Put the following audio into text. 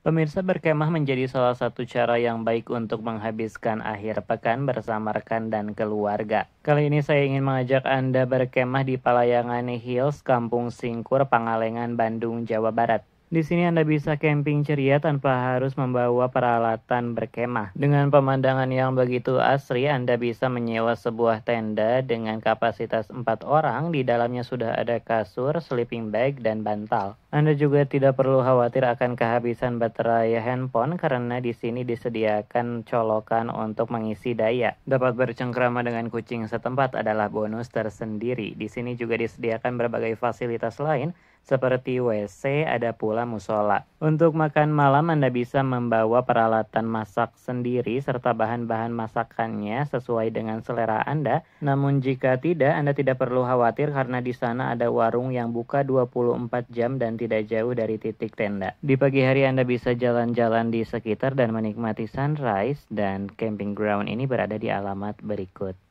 Pemirsa berkemah menjadi salah satu cara yang baik untuk menghabiskan akhir pekan bersama rekan dan keluarga. Kali ini saya ingin mengajak Anda berkemah di Palayangan Hills, Kampung Singkur, Pangalengan, Bandung, Jawa Barat. Di sini Anda bisa camping ceria tanpa harus membawa peralatan berkemah. Dengan pemandangan yang begitu asri, Anda bisa menyewa sebuah tenda dengan kapasitas 4 orang. Di dalamnya sudah ada kasur, sleeping bag, dan bantal. Anda juga tidak perlu khawatir akan kehabisan baterai handphone karena di sini disediakan colokan untuk mengisi daya. Dapat bercengkrama dengan kucing setempat adalah bonus tersendiri. Di sini juga disediakan berbagai fasilitas lain seperti WC, ada pula musola. Untuk makan malam Anda bisa membawa peralatan masak sendiri serta bahan-bahan masakannya sesuai dengan selera Anda. Namun jika tidak, Anda tidak perlu khawatir karena di sana ada warung yang buka 24 jam dan tidak jauh dari titik tenda. Di pagi hari Anda bisa jalan-jalan di sekitar dan menikmati sunrise dan camping ground ini berada di alamat berikut.